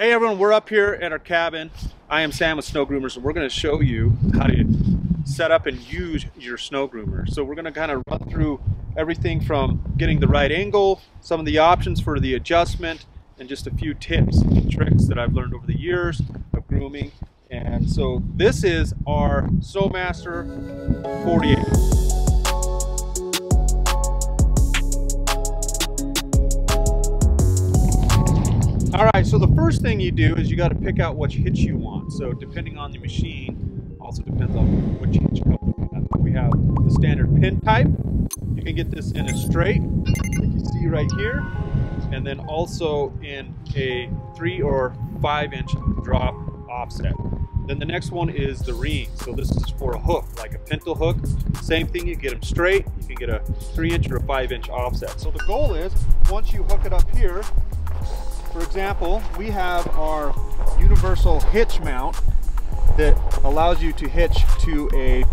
Hey everyone, we're up here at our cabin. I am Sam with Snow Groomers and we're going to show you how to set up and use your snow groomer. So we're going to kind of run through everything from getting the right angle, some of the options for the adjustment, and just a few tips and tricks that I've learned over the years of grooming. And so this is our SNO-MASTER 48. First thing you do is you got to pick out which hitch you want. So depending on the machine, also depends on which hitch couple we have. Uh, we have the standard pin type. You can get this in a straight, like you see right here, and then also in a three or five inch drop offset. Then the next one is the ring. So this is for a hook, like a pintle hook. Same thing, you get them straight, you can get a three inch or a five inch offset. So the goal is, once you hook it up here, for example, we have our universal hitch mount that allows you to hitch to a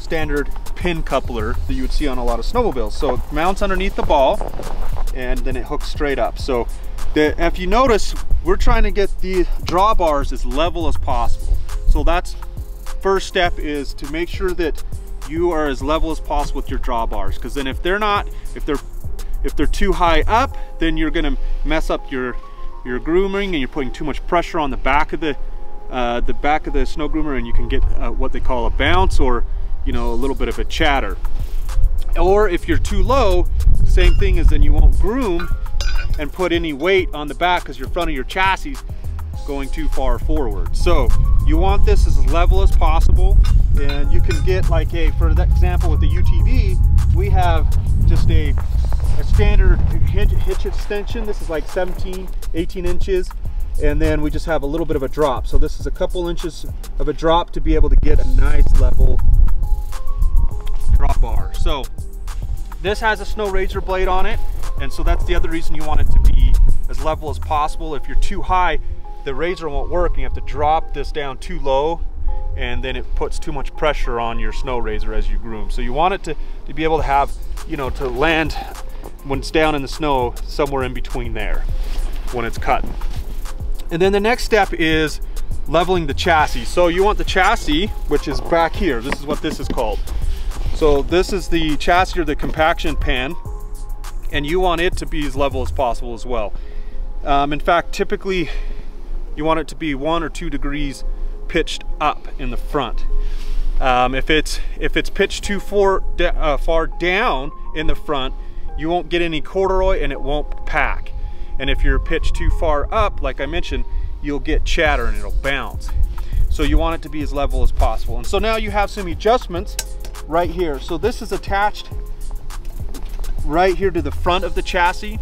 standard pin coupler that you would see on a lot of snowmobiles. So it mounts underneath the ball and then it hooks straight up. So the, if you notice, we're trying to get the drawbars as level as possible. So that's first step is to make sure that you are as level as possible with your drawbars. Because then if they're not, if they're if they're too high up, then you're gonna mess up your you're grooming and you're putting too much pressure on the back of the uh, the back of the snow groomer and you can get uh, what they call a bounce or you know a little bit of a chatter or if you're too low same thing as then you won't groom and put any weight on the back because your front of your chassis going too far forward so you want this as level as possible and you can get like a for example with the UTV we have just a a standard hitch, hitch extension. This is like 17, 18 inches. And then we just have a little bit of a drop. So this is a couple inches of a drop to be able to get a nice level drop bar. So this has a snow razor blade on it. And so that's the other reason you want it to be as level as possible. If you're too high, the razor won't work and you have to drop this down too low and then it puts too much pressure on your snow razor as you groom. So you want it to, to be able to have, you know, to land when it's down in the snow, somewhere in between there when it's cut. And then the next step is leveling the chassis. So you want the chassis, which is back here. This is what this is called. So this is the chassis or the compaction pan, and you want it to be as level as possible as well. Um, in fact, typically you want it to be one or two degrees pitched up in the front. Um, if it's if it's pitched too far, uh, far down in the front, you won't get any corduroy and it won't pack. And if you're pitched too far up, like I mentioned, you'll get chatter and it'll bounce. So you want it to be as level as possible. And so now you have some adjustments right here. So this is attached right here to the front of the chassis.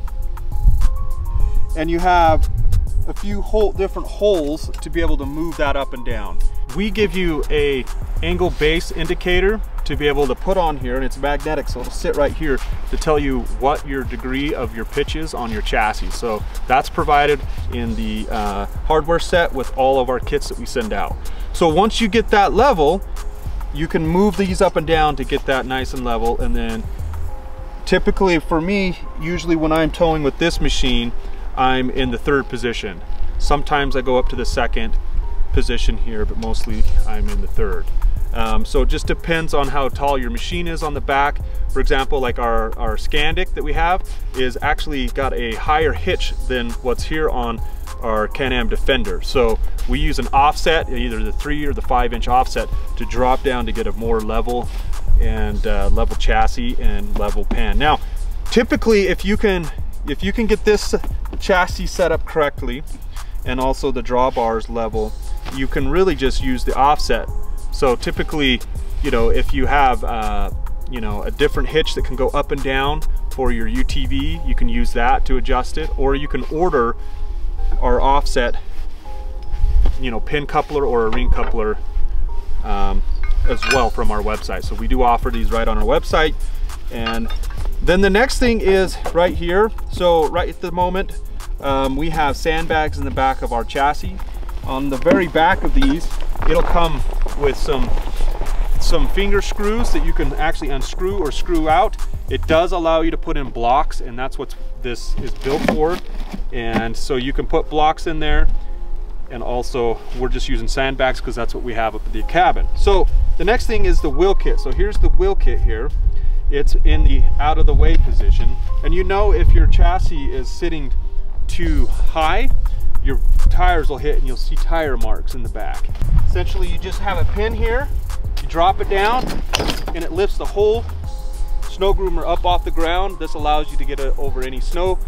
And you have a few hole, different holes to be able to move that up and down. We give you a angle base indicator to be able to put on here and it's magnetic so it'll sit right here to tell you what your degree of your pitch is on your chassis. So that's provided in the uh, hardware set with all of our kits that we send out. So once you get that level you can move these up and down to get that nice and level and then typically for me usually when I'm towing with this machine I'm in the third position. Sometimes I go up to the second position here but mostly I'm in the third um, so it just depends on how tall your machine is on the back. For example, like our, our Skandic that we have is actually got a higher hitch than what's here on our Can-Am Defender. So we use an offset, either the three or the five inch offset to drop down to get a more level and uh, level chassis and level pan. Now, typically if you can, if you can get this chassis set up correctly and also the drawbars level, you can really just use the offset so typically, you know, if you have, uh, you know, a different hitch that can go up and down for your UTV, you can use that to adjust it, or you can order our offset, you know, pin coupler or a ring coupler um, as well from our website. So we do offer these right on our website. And then the next thing is right here. So right at the moment, um, we have sandbags in the back of our chassis. On the very back of these, it'll come with some some finger screws that you can actually unscrew or screw out. It does allow you to put in blocks and that's what this is built for. And so you can put blocks in there and also we're just using sandbags because that's what we have up at the cabin. So the next thing is the wheel kit. So here's the wheel kit here. It's in the out of the way position. And you know if your chassis is sitting too high, your tires will hit and you'll see tire marks in the back. Essentially you just have a pin here, you drop it down and it lifts the whole snow groomer up off the ground. This allows you to get over any snow,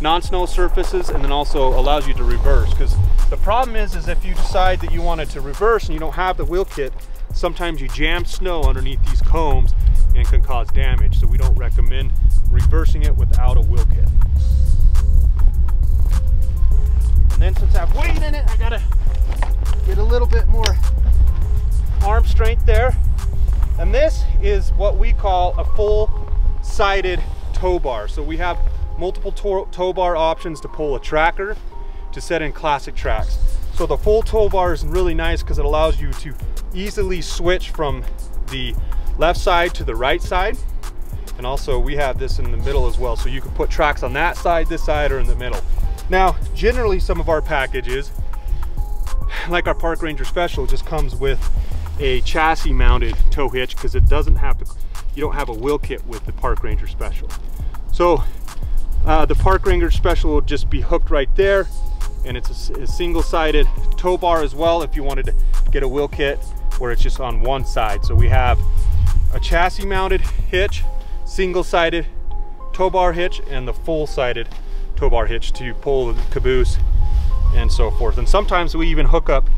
non-snow surfaces and then also allows you to reverse because the problem is, is if you decide that you wanted to reverse and you don't have the wheel kit, sometimes you jam snow underneath these combs and can cause damage. So we don't recommend reversing it without a wheel kit. And then since I have weight in it, I gotta get a little bit more arm strength there. And this is what we call a full-sided tow bar. So we have multiple tow bar options to pull a tracker to set in classic tracks. So the full tow bar is really nice because it allows you to easily switch from the left side to the right side. And also we have this in the middle as well. So you can put tracks on that side, this side, or in the middle. Now, generally some of our packages, like our Park Ranger Special, just comes with a chassis mounted tow hitch because it doesn't have to, you don't have a wheel kit with the Park Ranger Special. So uh, the Park Ranger Special will just be hooked right there and it's a, a single-sided tow bar as well if you wanted to get a wheel kit where it's just on one side. So we have a chassis mounted hitch, single-sided tow bar hitch, and the full-sided tow bar hitch to pull the caboose and so forth. And sometimes we even hook up,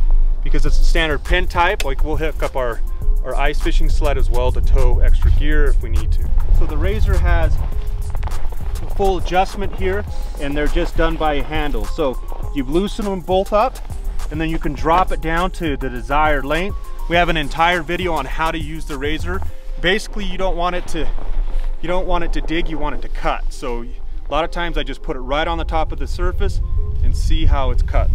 because it's a standard pin type, like we'll hook up our, our ice fishing sled as well to tow extra gear if we need to. So the Razor has a full adjustment here and they're just done by a handle. So you loosen them both up and then you can drop it down to the desired length. We have an entire video on how to use the razor. Basically, you don't want it to you don't want it to dig, you want it to cut. So a lot of times I just put it right on the top of the surface and see how it's cut.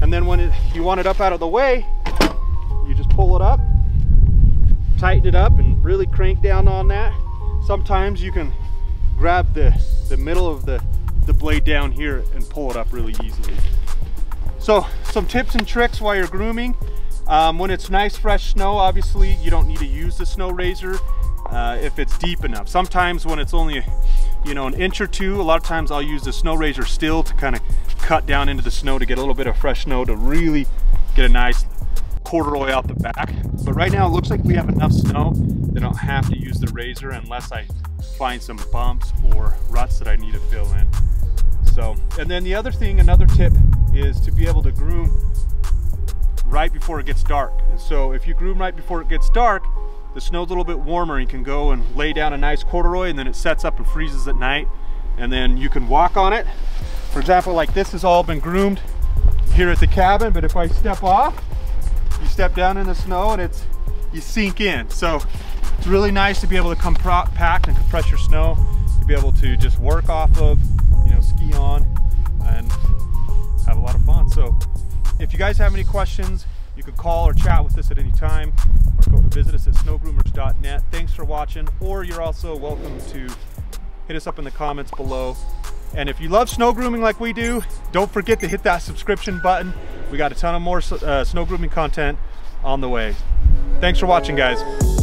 And then when it, you want it up out of the way, you just pull it up, tighten it up and really crank down on that. Sometimes you can grab the, the middle of the the blade down here and pull it up really easily. So some tips and tricks while you're grooming. Um, when it's nice fresh snow, obviously you don't need to use the snow razor uh, if it's deep enough. Sometimes when it's only you know an inch or two, a lot of times I'll use the snow razor still to kind of cut down into the snow to get a little bit of fresh snow to really get a nice corduroy out the back. But right now it looks like we have enough snow that I don't have to use the razor unless I find some bumps or ruts that I need to fill in. So, and then the other thing, another tip is to be able to groom right before it gets dark. And so if you groom right before it gets dark, the snow's a little bit warmer. You can go and lay down a nice corduroy and then it sets up and freezes at night. And then you can walk on it. For example, like this has all been groomed here at the cabin, but if I step off, you step down in the snow and it's, you sink in. So it's really nice to be able to compact and compress your snow, to be able to just work off of you know, ski on and have a lot of fun. So if you guys have any questions, you can call or chat with us at any time or go visit us at snowgroomers.net. Thanks for watching, or you're also welcome to hit us up in the comments below. And if you love snow grooming like we do, don't forget to hit that subscription button. We got a ton of more uh, snow grooming content on the way. Thanks for watching, guys.